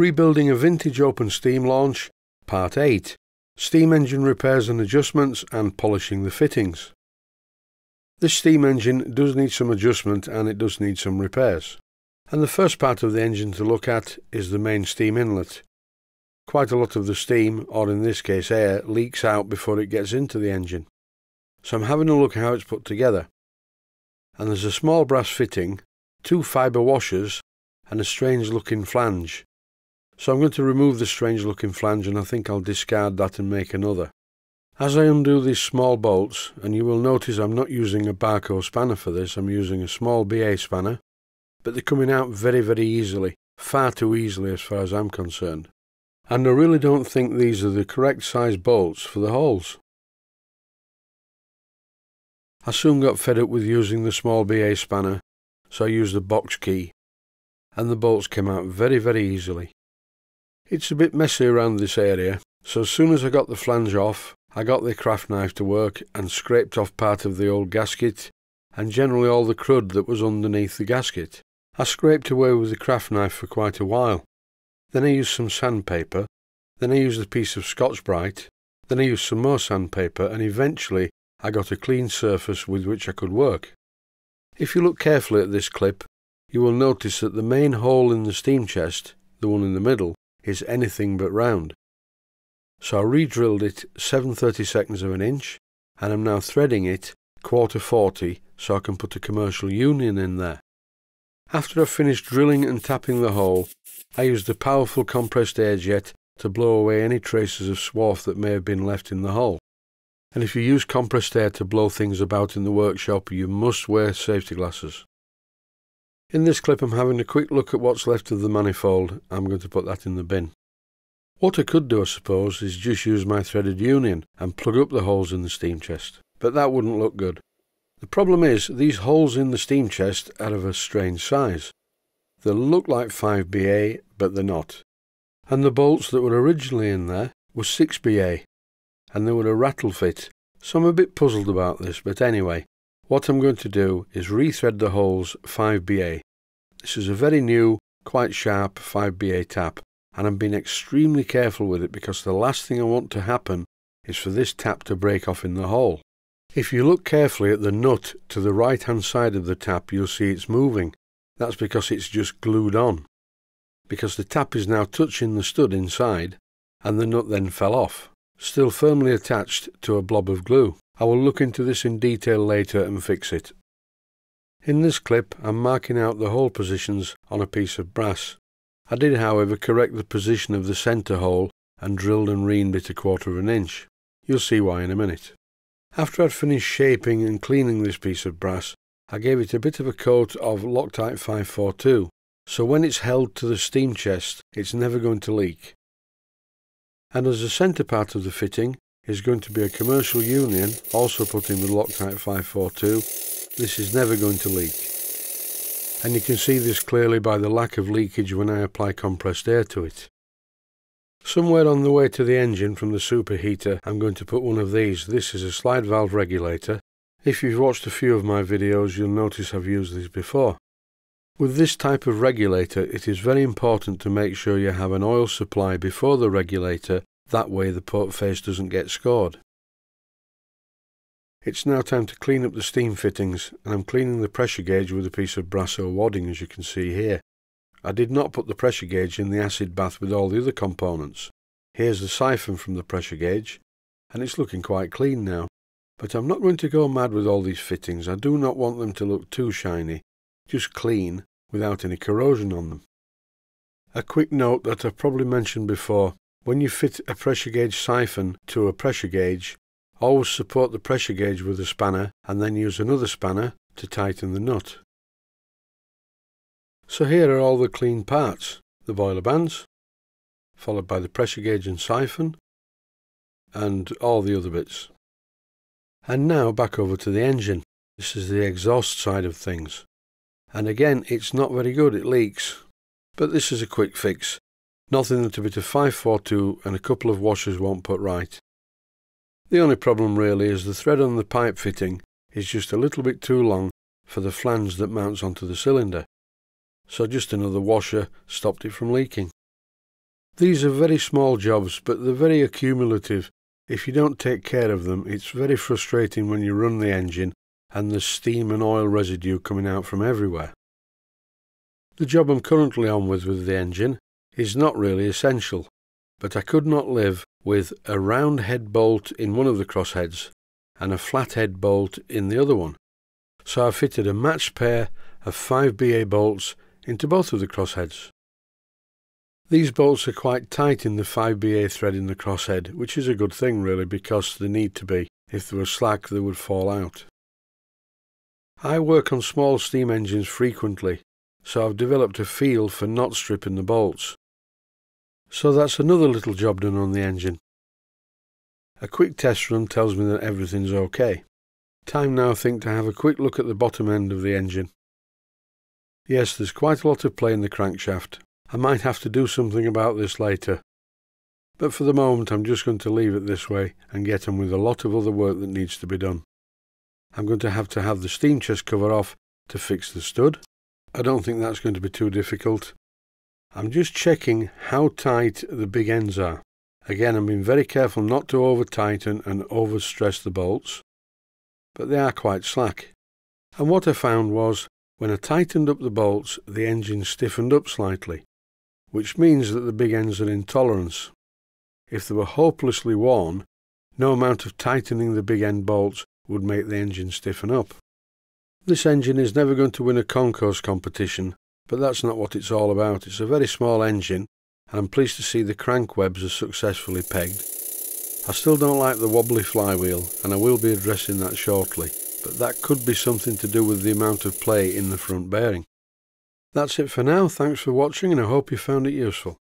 Rebuilding a vintage open steam launch, Part 8 Steam engine repairs and adjustments and polishing the fittings. This steam engine does need some adjustment and it does need some repairs. And the first part of the engine to look at is the main steam inlet. Quite a lot of the steam, or in this case air, leaks out before it gets into the engine. So I'm having a look how it's put together. And there's a small brass fitting, two fibre washers, and a strange looking flange. So I'm going to remove the strange looking flange and I think I'll discard that and make another. As I undo these small bolts, and you will notice I'm not using a Bahco spanner for this, I'm using a small BA spanner, but they're coming out very very easily, far too easily as far as I'm concerned. And I really don't think these are the correct size bolts for the holes. I soon got fed up with using the small BA spanner, so I used the box key, and the bolts came out very very easily. It's a bit messy around this area, so as soon as I got the flange off, I got the craft knife to work and scraped off part of the old gasket and generally all the crud that was underneath the gasket. I scraped away with the craft knife for quite a while. Then I used some sandpaper, then I used a piece of Scotch-Brite, then I used some more sandpaper and eventually I got a clean surface with which I could work. If you look carefully at this clip, you will notice that the main hole in the steam chest, the one in the middle, is anything but round. So I re-drilled it 7 seconds of an inch and I'm now threading it quarter 40 so I can put a commercial union in there. After I've finished drilling and tapping the hole, I used a powerful compressed air jet to blow away any traces of swarf that may have been left in the hole. And if you use compressed air to blow things about in the workshop, you must wear safety glasses. In this clip I'm having a quick look at what's left of the manifold. I'm going to put that in the bin. What I could do, I suppose, is just use my threaded union and plug up the holes in the steam chest, but that wouldn't look good. The problem is, these holes in the steam chest are of a strange size. They look like 5BA, but they're not. And the bolts that were originally in there were 6BA, and they were a rattle fit, so I'm a bit puzzled about this, but anyway, what I'm going to do is rethread the holes 5BA. This is a very new, quite sharp 5BA tap, and I'm being extremely careful with it because the last thing I want to happen is for this tap to break off in the hole. If you look carefully at the nut to the right hand side of the tap, you'll see it's moving. That's because it's just glued on. Because the tap is now touching the stud inside, and the nut then fell off, still firmly attached to a blob of glue. I will look into this in detail later and fix it. In this clip I'm marking out the hole positions on a piece of brass. I did however correct the position of the centre hole and drilled and reamed it a quarter of an inch. You'll see why in a minute. After I'd finished shaping and cleaning this piece of brass, I gave it a bit of a coat of Loctite 542, so when it's held to the steam chest, it's never going to leak. And as the centre part of the fitting, is going to be a commercial union, also put in with Loctite 542. This is never going to leak. And you can see this clearly by the lack of leakage when I apply compressed air to it. Somewhere on the way to the engine from the superheater I'm going to put one of these. This is a slide valve regulator. If you've watched a few of my videos you'll notice I've used these before. With this type of regulator it is very important to make sure you have an oil supply before the regulator that way the port face doesn't get scored. It's now time to clean up the steam fittings and I'm cleaning the pressure gauge with a piece of Brasso wadding as you can see here. I did not put the pressure gauge in the acid bath with all the other components. Here's the siphon from the pressure gauge and it's looking quite clean now. But I'm not going to go mad with all these fittings. I do not want them to look too shiny, just clean without any corrosion on them. A quick note that I've probably mentioned before, when you fit a pressure gauge siphon to a pressure gauge, always support the pressure gauge with a spanner and then use another spanner to tighten the nut. So here are all the clean parts, the boiler bands, followed by the pressure gauge and siphon, and all the other bits. And now back over to the engine. This is the exhaust side of things. And again, it's not very good, it leaks. But this is a quick fix. Nothing that a bit of 542 and a couple of washers won't put right. The only problem really is the thread on the pipe fitting is just a little bit too long for the flange that mounts onto the cylinder. So just another washer stopped it from leaking. These are very small jobs, but they're very accumulative. If you don't take care of them, it's very frustrating when you run the engine and there's steam and oil residue coming out from everywhere. The job I'm currently on with with the engine is not really essential, but I could not live with a round head bolt in one of the crossheads and a flat head bolt in the other one. So I fitted a matched pair of 5BA bolts into both of the crossheads. These bolts are quite tight in the 5BA thread in the crosshead, which is a good thing really because they need to be. If they were slack they would fall out. I work on small steam engines frequently, so I've developed a feel for not stripping the bolts. So that's another little job done on the engine. A quick test run tells me that everything's okay. Time now, I think, to have a quick look at the bottom end of the engine. Yes, there's quite a lot of play in the crankshaft. I might have to do something about this later. But for the moment, I'm just going to leave it this way and get on with a lot of other work that needs to be done. I'm going to have to have the steam chest cover off to fix the stud. I don't think that's going to be too difficult. I'm just checking how tight the big ends are. Again, I'm being very careful not to over tighten and over stress the bolts, but they are quite slack. And what I found was, when I tightened up the bolts, the engine stiffened up slightly, which means that the big ends are in tolerance. If they were hopelessly worn, no amount of tightening the big end bolts would make the engine stiffen up. This engine is never going to win a concours competition, but that's not what it's all about. It's a very small engine, and I'm pleased to see the crank webs are successfully pegged. I still don't like the wobbly flywheel, and I will be addressing that shortly, but that could be something to do with the amount of play in the front bearing. That's it for now, thanks for watching and I hope you found it useful.